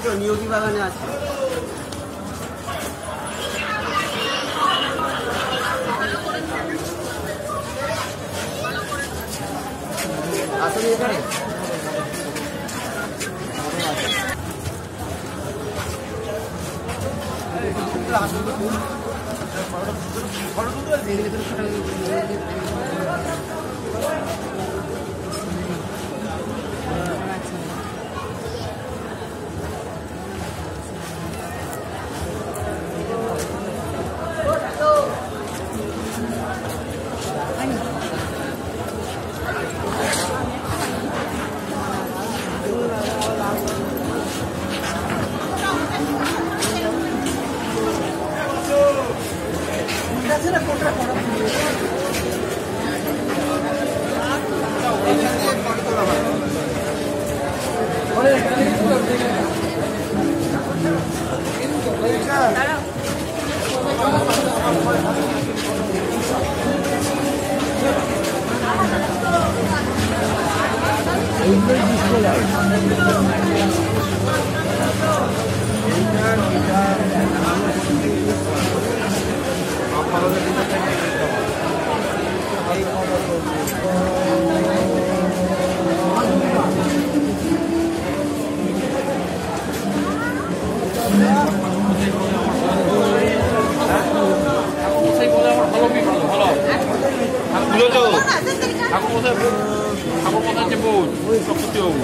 তো নিয়োগী বাগানে আছে? আসলে এখানে? সেই বলে আমার ভালো বিয়ে ভালো ভালো ঠাকুর তো Aku mau saya, aku mau saya jemput, aku tiung.